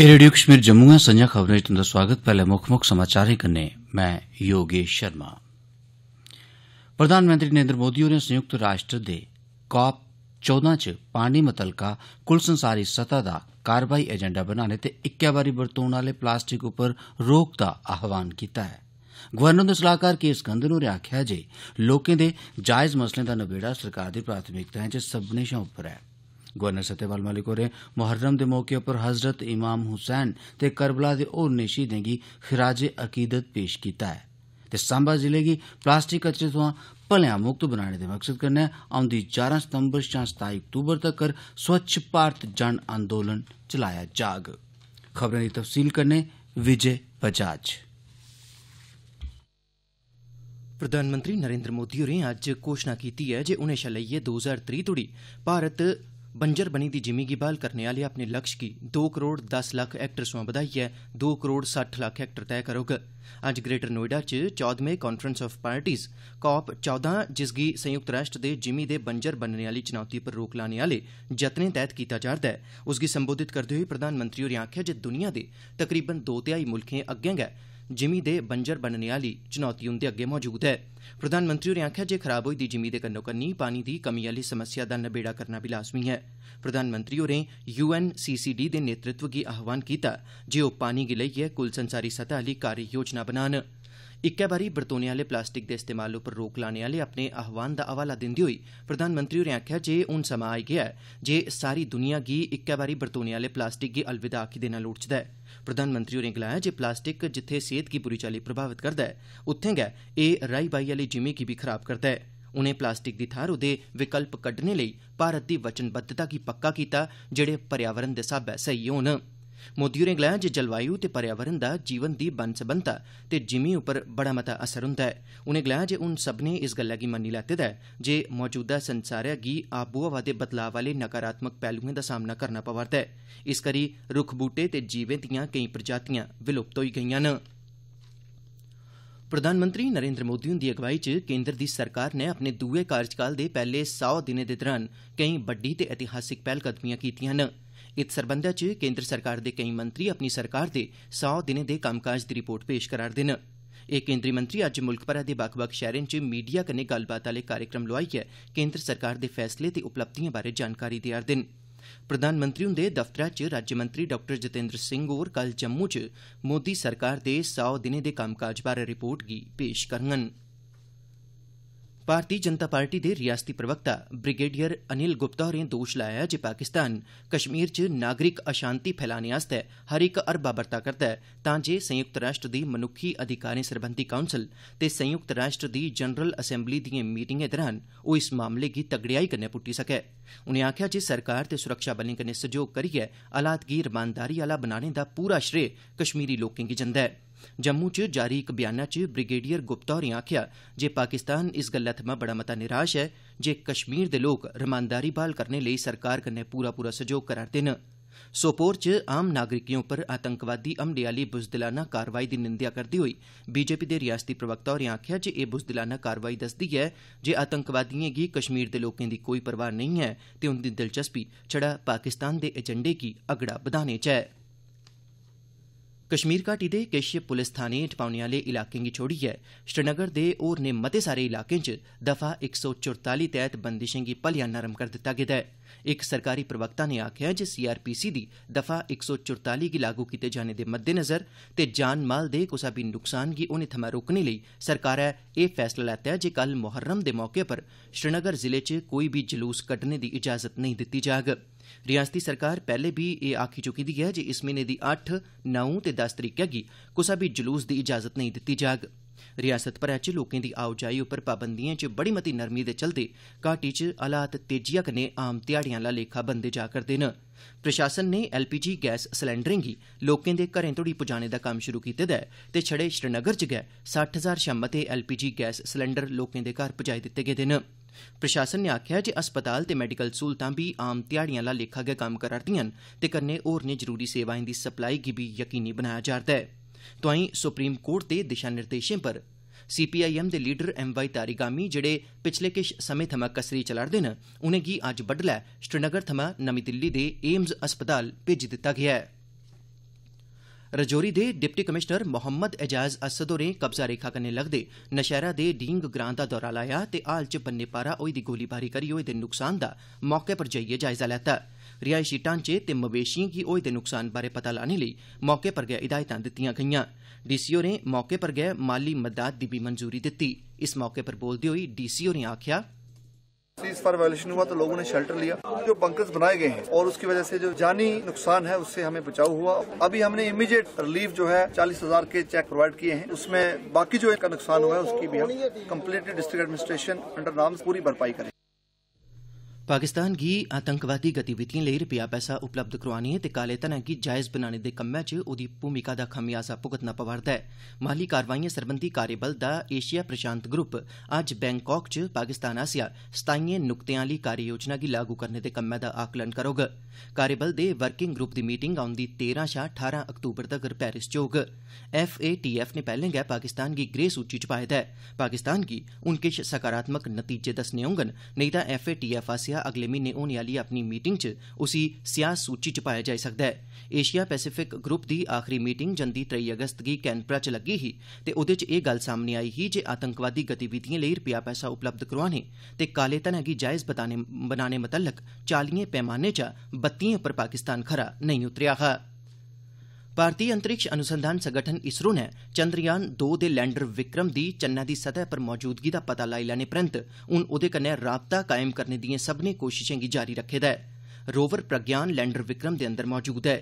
एह् रेडियो कश्मीर जम्मू ऐ संझा खबरें च तुंदा स्वागत पैहले मुक्ख मुक्ख समाचारें कन्नै मैं योगेश शर्मा प्रधानमंत्री नरेन्द्र मोदी होरें संयुक्त राष्ट्र दे काप चौदां च पानी मतलका कुल संसारी सतह दा कारवाई एजेंडा बनाने ते इक्कै बारी बरतोन आले प्लास्टिक उप्पर रोक दा आह्वान कीता ऐ गवर्नर हुंदे सलाहकार के स्कंदन होरें आखेआ जे लोकें दे जायज मसलें दा नबेड़ा सरकार दी प्राथमिकताएं च सब्मनें शा उप्पर ऐ गवर्नर सत्यपाल मलिक होरें मुहर्रम दे मौके उप्पर हज़रत इमाम हुसैन ते करबला दे होरनें शहीदें गी खिराजे अकीदत पेश कीता ऐ। ते सांबा ज़िले गी प्लास्टिक कचरे थमां भलेआं मुक्त बनाने दे मकसद कन्नै औंदी जारां सितंबर शां सताई अक्तूबर तक्कर स्वच्छ भारत जन आंदोलन चलाया जाग। खबरें दी तफसील कन्नै विजय बजाज। प्रधानमंत्री नरेन्द्र मोदी होरें अज्ज घोषणा कीती ऐ जे हुनै शा लेइयै दो हज़ार त्रीह् तोड़ी भारत बंजर बनी दी जिमीं गी ब्हाल करने आह्ले अपने लक्ष्य गी दो करोड़ दस लक्ख हैक्टर सोयां बधाइयै दो करोड़ सट्ठ लक्ख हैक्टर तैय करोग। अज्ज ग्रेटर नोएडा च चौदमें कांफ्रेंस ऑफ़ पार्टीज़ कॉप चौदां, जिसगी संयुक्त राष्ट्र दे जिमीं दे बंजर बनने आह्ली चुनौती पर रोक लाने आह्ले जतनें तैह्त कीता जा'रदा ऐ। उसगी संबोधित करदे होई प्रधानमंत्री होरें आखेआ जे दुनिया दे तकरीबन दो तिहाई मुल्खें अग्गें गै जिमीं दे बंजर बनने आह्ली चुनौती उंदे अग्गे मौजूद ऐ प्रधानमंत्री होरें आखेआ जे खराब होई दी जिमीं दे कन्नो कन्नी पानी दी कमी आह्ली समस्या दा नबेड़ा करना बी लाज़मी ऐ प्रधानमंत्री होरें यूएनसीसीडी दे नेतृत्व गी आह्वान कीता जे ओह् पानी गी लेइयै कुल संसारी सतह आह्ली कार्य योजना बनान इक्कै बारी बरतोने आह्ले प्लास्टिक दे इस्तेमाल उप्पर रोक लाने आह्ले अपने आह्वान दा हवाला दिंदे होई प्रधानमंत्री होरें आखेआ जे हून समां आई गेआ ऐ जे सारी दुनिया गी इक्कै बारी बरतोने आह्ले प्लास्टिक गी अलविदा आखी देना लोड़चदा ऐ प्रधानमंत्री होरें गलाया जे प्लास्टिक जित्थै सेहत गी बुरी चाल्ली प्रभावित करदा ऐ उत्थें गै एह् राई बाई आह्ली जिमीं गी बी खराब करदा ऐ उनें प्लास्टिक दी थाह्र ओह्दे विकल्प कड्ढने लेई भारत दी वचनबद्धता गी पक्का कीता जेह्ड़े पर्यावरण दे स्हाबै सेही होन मोदी होरें गलाया जे जलवायु ते पर्यावरण दा जीवन दी बनसबनता ते जिमीं उप्पर बड़ा मता असर हुंदा ऐ उनें गलाया जे हून सब्भनें इस गल्लै गी मन्नी लैते दा ऐ जे मौजूदा संसारै गी आबो हवा दे बदलाव आह्ले नकारात्मक पैहलुएं दा सामना करना पवा'रदा ऐ इस करी रुक्ख बूह्टे ते जीवें दियां केई प्रजातियां विलुप्त होई गेईआं न प्रधानमंत्री नरेन्द्र मोदी हुंदी अगुवाई च केन्द्र दी सरकार नै अपने दुए कार्यकाल दे पैह्ले सौ दिनें दे दौरान केई बड्डी ते ऐतिहासिक पैह्लकदमियां कीतीआं न इत सरबंधै च केन्द्र सरकार दे केई मंत्री अपनी सरकार दे सौ दिनें दे कम्मकाज दी रिपोर्ट पेश करा'रदे न एह् केन्द्री मंत्री अज्ज मुल्ख भरै दे बक्ख बक्ख शैह्रें च मीडिया कन्नै गल्लबात आह्ले कार्यक्रम लोआइयै केन्द्र सरकार दे फैसले ते उपलब्धिएं बारै जानकारी देआ'रदे न प्रधानमंत्री हुंदे दफ्तरै च राज्यमंत्री डाक्टर जितेंद्र सिंह होर कल जम्मू च मोदी सरकार दे सौ दिनें दे कम्मकाज बारै रिपोर्ट गी पेश करङन भारती जनता पार्टी दे रिआसती प्रवक्ता ब्रिगेडियर अनिल गुप्ता होरें दोश लाया जे पाकिस्तान कश्मीर च नागरिक अशांति फैलाने आस्तै हर इक हरबा बरता करदा ऐ तां जे संयुक्त राष्ट्र दी मनुक्खी अधिकारें सरबंधी काउंसल ते संयुक्त राष्ट्र दी जनरल असैम्बली दिएं मीटिंगें दौरान ओह् इस मामले गी तगड़ेयाई कन्नै पुट्टी सकै उनें आखेआ जे सरकार ते सुरक्षा बलें कन्नै सैह्योग करियै हालात गी रमानदारी आह्ला बनाने दा पूरा श्रेय कश्मीरी लोकें गी जंदा ऐ जम्मू च जारी इक बयाना च ब्रिगेडियर गुप्ता होरें आखेआ जे पाकिस्तान इस गल्लै थमां बड़ा मता निराश ऐ जे कश्मीर दे लोक रमानदारी ब्हाल करने लेई सरकार कन्नै पूरा पूरा सैह्योग करा'रदे न सोपोर च आम नागरिकें उप्पर आतंकवादी हमले आह्ली बुजदिलाना कार्रवाई दी निंदेआ करदे होई बीजेपी दे रिआसती प्रवक्ता होरें आखेआ जे एह् बुजदिलाना कार्रवाई दस्सदी ऐ जे आतंकवादिएं गी कश्मीर दे लोकें दी कोई परवाह नेईं ऐ ते उंदी दिलचस्पी छड़ा पाकिस्तान दे एजेंडे गी अगड़ा बधाने च ऐ कश्मीर घाटी दे किश पुलस थाने टपाउने आह्ले इलाकें गी छोड़ियै श्रीनगर दे होरने मते सारे इलाकें च दफा इक सौ चुरताली तैह्त बंदिशें गी भलेआं नरम करी दित्ता गेदा ऐ इक सरकारी प्रवक्ता नै आखेआ जे सीआरपीसी दी दफा इक सौ चुरताली गी लागू कीते जाने दे मद्देनज़र ते जान माल दे कुसा बी नुक्सान गी होने थमां रोकने लेई सरकारै एह् फैसला लैता ऐ जे कल मुहर्रम दे मौके पर श्रीनगर जिले च कोई बी जलूस कड्ढने दी इजाजत नेईं दित्ती जाग रिआसती सरकार पैह्ले बी एह् आखी चुकी दी ऐ जे इस म्हीने दी अट्ठ नौ ते दस तरीकै गी कुसा बी जलूस दी इजाजत नेईं दित्ती जाग रिआसत भरै च लोकें दी आओजाई उप्पर पाबंदिएं च बड़ी मती नरमी दे चलदे घाटी च हालात तेजिया कन्नै आम ध्याड़िआं आह्ला लेखा बनदे जा करदे न प्रशासन ने एलपीजी गैस सिलैंडरें गी लोकें दे घरें तोड़ी पुजाने दा कम्म शुरु कीते दा ऐ ते छड़े श्रीनगर च गै सट्ठ हजार शा मते एलपीजी गैस सिलैंडर लोकें दे घर पुजाई दित्ते गेदे न प्रशासन नै आखेआ जे अस्पताल ते मैडिकल स्हूलतां बी आम ध्याड़िआं आह्ला लेखा गै कम्म करा'रदिआं न ते कन्नै होरनें जरूरी सेवाएं दी सप्लाई गी बी यकीनी बनाया जा'रदा ऐ तोआईं सुप्रीम कोर्ट दे दिशा निर्देशें पर सीपीआईएम दे लीडर एम वाई तारीगामी जेहड़े पिछले किश समें थमां कसरी चला'रदे न उनेंगी अज्ज बड्डलै श्रीनगर थमां नमीं दिल्ली दे एम्स अस्पताल भेजी दित्ता गेआ ऐ रजौरी दे डिप्टी कमिशनर मोहम्मद एजाज असद होरें कब्जा रेखा कन्नै लगदे नशैरा दे डींग ग्रां दा दौरा लाया ते हाल च बन्ने पारा होई दी गोलीबारी करी होए दे नुकसान दा मौके पर जाइयै जायजा लैता रिहायशी ढांचे ते मवेशिएँ गी होए दे नुकसान बारै पता लाने लेई मौके पर गै हिदायतां दित्तिआं गेईआं डीसी होरें मौके पर गै माली मदाद दी बी मंजूरी दित्ती। इस मौके पर बोलदे होई डीसी होरें आखेआ सीज फायर वायलेशन हुआ तो लोगों ने शेल्टर लिया, जो बंकर्स बनाए गए हैं और उसकी वजह से जो जानी नुकसान है, उससे हमें बचाव हुआ। अभी हमने इमीडिएट रिलीफ जो है चालीस हज़ार के चेक प्रोवाइड किए हैं। उसमें बाकी जो इनका नुकसान हुआ है, उसकी भी हम कम्प्लीटली डिस्ट्रिक्ट एडमिनिस्ट्रेशन अंडर नाम पूरी भरपाई करें पाकिस्तान गी आतंकवादी गतिविधिएं लेई रपेआ पैसा उपलब्ध करोआने ते काले धनै गी जायज बनाने दे कम्मै च ओदी भूमिका दा खमियाजा भुगतना पवा'रदा ऐ माली कार्रवाइएं सरबंधी कार्यबल दा एशिया प्रशांत ग्रुप अज्ज बैंकाक च पाकिस्तान आसेआ सताइएं नुक्तें आह्ली कार्य योजना गी लागू करने दे कम्मै दा आकलन करोग कार्यबल दे वर्किंग ग्रुप दी मीटिंग औंदी तेरां शा ठारां अक्तूबर तगर पेरिस च होग एफएटीएफ नै पैह्ले गै पाकिस्तान गी ग्रे सूची च पाए दा ऐ पाकिस्तान गी हून किश सकारात्मक नतीजे दस्सने होङन नेईं तां एफएटीएफ आसेआ अगले म्हीने होने आह्ली अपनी मीटिंग च उसी स्याह सूची च पाया जाई सकदा ऐ एशिया पैसिफिक ग्रुप दी आखरी मीटिंग जंदी त्रेई अगस्त गी कैनबरा च लग्गी ही ते ओह्दे च एह् गल्ल सामने आई ही जे आतंकवादी गतिविधिएं लेई रपेआ पैसा उपलब्ध करोआने ते काले धनै गी जायज बनाने मतल्लक चालिएं पैमाने चा बत्तिएं उप्पर पाकिस्तान खरा नेईं उतरेआ हा भारतीय अंतरिक्ष अनुसंधान संगठन इसरो नै चंद्रयान दो दे लैंडर विक्रम दी चन्नै दी सतह पर मौजूदगी दा पता लाई लैने परैन्त हून ओह्दे कन्नै राबता कायम करने दिएँ सब्भनें कोशशें गी जारी रक्खे दा ऐ। रोवर प्रज्ञान लैंडर विक्रम दे अंदर मौजूद ऐ।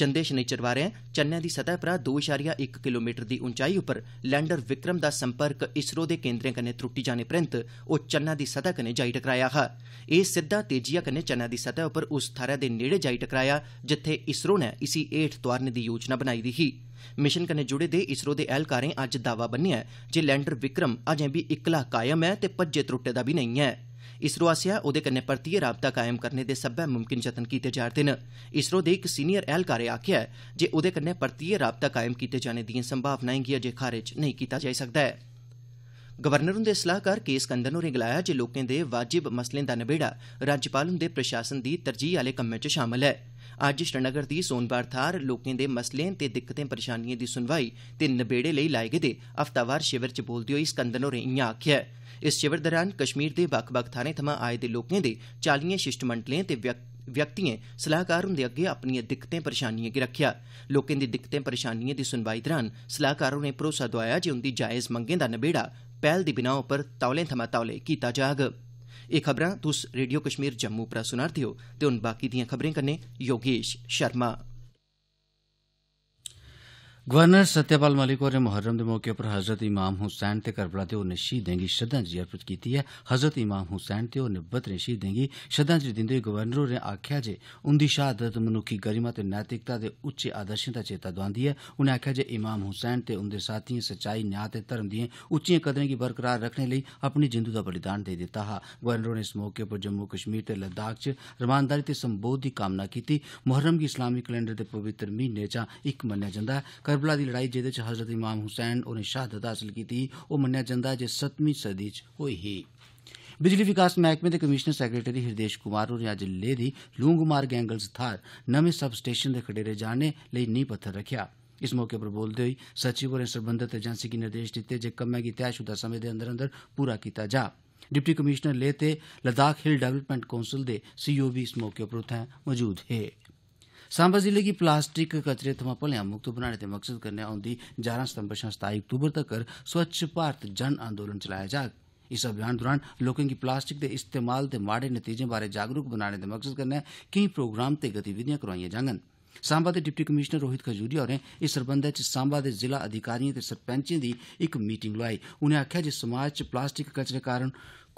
जंदे शनिचरवारें चन्नै दी सतह परा दो इशारिया इक किलोमीटर दी उंचाई उप्पर लैंडर विक्रम दा संपर्क इसरो दे केन्द्रें कन्नै त्रुट्टी जाने परैन्त ओह् चन्नै दी सतह कन्नै जाई टकराया हा एह् सिद्दा तेजिया कन्नै चन्नै दी सतह उप्पर उस थाह्रै दे नेड़े जाई टकराया जित्थे इसरो नै इसी हेठ तोआरने दी योजना बनाई दी ही मिशन कन्नै जुड़े दे इसरो दे ऐह्लकारें अज्ज दावा बन्नेआ जे लैंडर विक्रम अजें बी इक्कला कायम ऐ ते भज्जे त्रुट्टे दा बी नेईं ऐ इसरो आसेआ ओह्दे कन्नै परतियै राबता कायम करने दे सब्बै मुमकिन जतन कीते जा'रदे न इसरो दे इक सीनियर ऐह्लकारै आखेआ ऐ जे ओह्दे कन्नै परतियै राबता कायम कीते जाने दिएं संभावनाएं गी अजें खारिज नेईं कीता जाई सकदा ऐ गवर्नर हुंदे सलाहकार के स्कंदन होरें गलाया जे लोकें दे वाजिब मसलें दा नबेड़ा राज्यपाल हुंदे प्रशासन दी तरजीह आह्ले कम्मै च शामल ऐ अज्ज श्रीनगर दी सोनबार थाह्र लोकें दे मसलें ते दिक्कतें परेशानिएं दी सुनवाई ते नबेड़े लेई लाए गेदे हफ्तावार शिविर च बोलदे होई स्कंदन होरें इआं आखेआ इस शिविर दौरान कश्मीर दे बक्ख बक्ख थाह्रें थमां आए दे लोकें दे चालिएं शिष्टमंडलें ते व्यक्तिएं सलाहकार हुंदे अग्गे अपनिएं दिक्कतें परेशानिएं गी रक्खेआ लोकें दी दिक्कतें परेशानिएं दी सुनवाई दौरान सलाहकार होरें भरोसा दोआया जे उंदी जायज मंगें दा नबेड़ा पैह्ल दी बिनाह उप्पर तौले थमां तौले कीता जाग एह् खबरां तुस रेडियो कश्मीर जम्मू परा सुना'रदे हो ते हून बाकी दिएँ खबरें कन्नै योगेश शर्मा। गवर्नर सत्यपाल मलिक होरें मुहर्रम दे मौके पर हज़रत इमाम हुसैन ते करबला दे होरनें शहीदें गी श्रद्धांजलि अर्पित कीती ऐ। हज़रत इमाम हुसैन ते होरनें बत्तरें शहीदें गी श्रद्धांजलि दिंदे होई गवर्नर होरें आखेआ जे उंदी शहादत मनुक्खी गरिमा ते नैतिकता दे उच्चे आदर्शें दा चेता दोआंदी ऐ। उनें आखेआ जे इमाम हुसैन ते उंदे साथिएँ सच्चाई, न्याय ते धर्म दिएँ उच्चिएँ कदरें गी बरकरार रखने लेई अपनी जिंदू दा बलिदान देई दित्ता हा। गवर्नर होरें इस मौके पर जम्मू कश्मीर ते लद्दाख च रमानदारी ते संबोध दी कामना कीती। मुहर्रम गी इस्लामी कैलेंडर दे पवित्र म्हीने चा इक मन्नेआ जंदा ऐ। करबला दी लड़ाई, जेह्दे च हज़रत इमाम हुसैन होरें शहादत हासल कीती। ओह् मन्नेआ जंदा ऐ जे सतमीं सदी च होई ही। बिजली विकास मैह्कमे दे कमिशनर सैक्रेटरी हृदेश कुमार होरें अज्ज लेह दी लूंगमार गैंगल्स थाह्र नमें सब स्टेशन दे खडेरे जाने लेई नींह पत्थर रखेआ इस मौके पर बोलदे होई सचिव होरें सरबंधत एजेंसी गी निर्देश दित्ते जे कम्मै गी तैयशुदा समें दे अंदर अंदर पूरा कीता जा। डिप्टी कमिशनर लेह ते लद्दाख हिल डेवलपमेंट काउंसिल दे सीईओ बी इस मौके पर उत्थें मौजूद हे। सांबा ज़िले की प्लास्टिक कचरे थमां भलेआं मुक्त बनाने दे मकसद कन्नै औंदी जारां सितंबर शा सताई अक्तूबर तगर स्वच्छ भारत जन आंदोलन चलाया जाग। इस अभियान दौरान लोकें गी प्लास्टिक दे इस्तेमाल दे माड़े नतीजें बारै जागरूक बनाने दे मकसद कन्नै केई प्रोग्राम ते गतिविधियाँ करोआइयाँ जाङन सांबा दे डिप्टी कमिशनर रोहित खजूरिया होरें इस सरबंधै च सांबा दे जिला अधिकारिएँ ते सरपंचें दी इक मीटिंग लोआई। उनें आखेआ जे समाज च प्लास्टिक कचरे कारण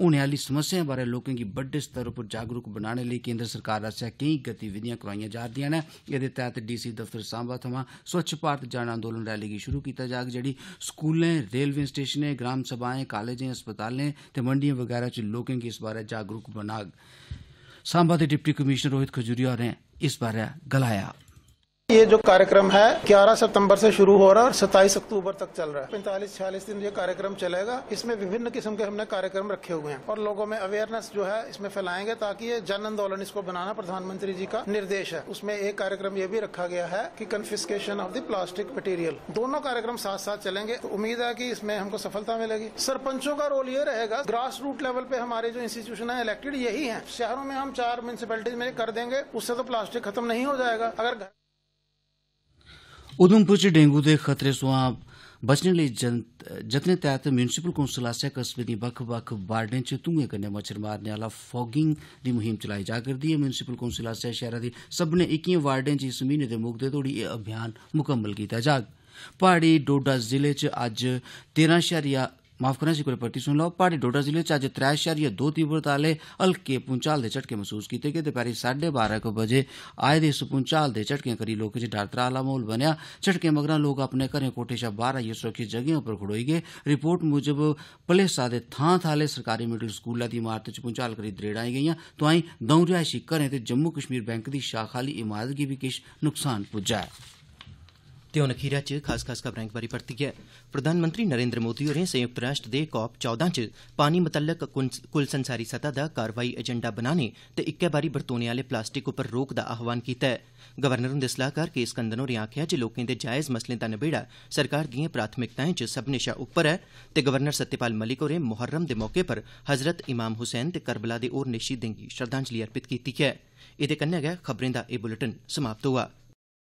होने आह्ली समस्याएँ बारै लोकें गी बड्डे स्तर उप्पर जागरूक बनाने लेई केन्द्र सरकार आसेआ केई गतिविधियाँ करोआइयाँ जा'रदियाँ न। एह्दे तैह्त डीसी दफ्तर सांबा थमां स्वच्छ भारत जन आंदोलन रैली गी शुरू कीता जाग, जेह्ड़ी स्कूलें, रेलवे स्टेशनें, ग्राम सभाएँ, कालेजें, अस्पतालें ते मंडिएँ वगैरा च लोकें गी इस बारै जागरूक बनाग। सांबा दे डिप्टी कमिशनर रोहित खजूरिया होरें इस बारै गलाया। ये जो कार्यक्रम है 11 सितंबर से शुरू हो रहा है और 27 अक्टूबर तक चल रहा है। पैंतालीस, छियालीस दिन ये कार्यक्रम चलेगा। इसमें विभिन्न किस्म के हमने कार्यक्रम रखे हुए हैं और लोगों में अवेयरनेस जो है, इसमें फैलाएँगे ताकि ये जन आंदोलन इसको बनाना प्रधानमंत्री जी का निर्देश है। उसमें एक कार्यक्रम ये भी रखा गया है की confiscation of the plastic material दोनों कार्यक्रम साथ साथ चलेंगे। तो उम्मीद है की इसमें हमको सफलता मिलेगी। सरपंचों का रोल ये रहेगा ग्रास रूट लेवल पे हमारे जो इंस्टीट्यूशन है इलेक्टेड यही है। शहरों में हम चार म्यूनसिपैलिटीज में कर देंगे, उससे तो प्लास्टिक खत्म नहीं हो जाएगा। अगर उधमपुर च डेंगू दे खतरे सोयां बचने लेई जतनें तैह्त म्यूनिसिपल कौंसल आसेआ कस्बे दी बक्ख बक्ख वार्डें च धुएं कन्नै मच्छर मारने आह्ला फॉगिंग दी मुहिम चलाई जा करदी ऐ म्यूनिसिपल कौंसल आसेआ शैह्रा दी सब्भनें इक्कियें वार्डें च इस म्हीने दे मुकदे तोड़ी एह् अभियान मुकम्मल कीता जाग प्हाड़ी डोडा जिले च अज्ज तेरां शैहरिया माफ़ करना इक परती सुन लैओ प्हाड़ी डोडा ज़िले च अज्ज त्रै शैहरिया दो तीव्रता आह्ले हल्के भूंचाल दे झटके महसूस कीते गे दपैह्री साड्डे बारां इक बजे आए दे इस भूंचाल दे झटकें करी लोकें च डर त्राह आह्ला माहौल बनेआ। झटकें मगरा लोक अपने घरें कोठे शा बाह्र आइयै सुरक्षित जगहें उप्पर खड़ोई गे। रिपोर्ट मुजब भलेसा दे थां थाह्ले सरकारी मिडल स्कूलै दी इमारत च भूंचाल करी दरेड़ां आई गेईआं तोआईं दौं रिहायशी घरें ते जम्मू कश्मीर बैंक दी शाखा आह्ली इमारत गी बी किश नुकसान पुज्जा ऐ। ते हून अखीरा च खास खास खबरें बारी परतियै। प्रधानमंत्री नरेंद्र मोदी होरें संयुक्त राष्ट्र दे कॉप चौदां च पानी मतल्लक कुल संसारी सतह दा कारवाई एजेंडा बनाने ते इक्कै बारी बरतोने आह्ले प्लास्टिक उप्पर रोक दा आह्वान कीता ऐ। गवर्नर हुंदे सलाहकार के स्कंदन होरें आखेआ जे लोकें दे जायज़ मसलें दा नबेड़ा सरकार दिएँ प्राथमिकताएँ च सब्भनें शा उप्पर ऐ ते गवर्नर सत्यपाल मलिक होरें मुहर्रम दे मौके पर हज़रत इमाम हुसैन ते करबला दे होरनें शहीदें गी श्रद्धांजलि अर्पित कीती ऐ। एह्दे कन्नै गै खबरें दा एह् बुलेटिन समाप्त होआ।